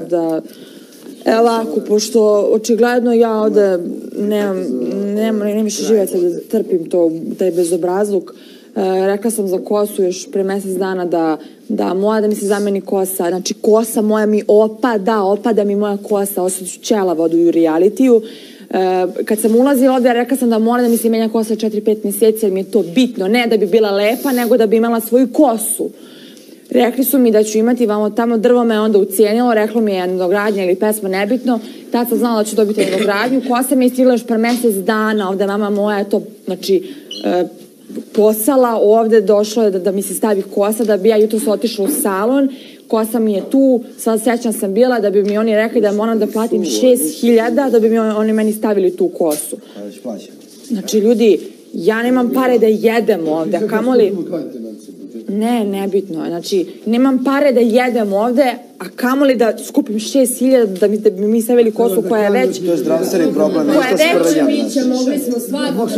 da E ovako, pošto očigledno ja ovde nemam, nemam, nemam više živaca da trpim to, taj bezobrazluk, e, rekla sam za kosu još pre mesec dana da, da moja da mi se zameni kosa, znači kosa moja mi opada, opada mi moja kosa, osjeću ćelava od u realitiju. E, kad sam ulazila ovde, rekla sam da mora da mi se menja kosa 4-5 meseci, jer mi je to bitno, ne da bi bila lepa, nego da bi imala svoju kosu. Rekli su mi da ću imati vamo tamo drvo me onda ucijenilo, reklo mi je jednogradnja ili pesma, nebitno. Tad sam znala da ću dobiti jednogradnju. Kosa mi je stigla još par mesec dana, ovde mama moja je to, znači, e, posala, ovde došlo je da, da mi se stavi kosa, da bi ja jutro otišla u salon, kosa mi je tu, sad sećam sam bila da bi mi oni rekli da moram da platim 6000 da bi mi oni meni stavili tu kosu. Znači, ljudi, ja nemam pare da jedem ovde, kamoli... Ne, nebitno. Znači, nemam pare da jedem ovde, a kamoli da skupim 6000 da mi, da bi mi stavili kosu koja je već... To je zdravstveni problem. Koja je isto već... sprljam. Mi će, mogli smo svakako.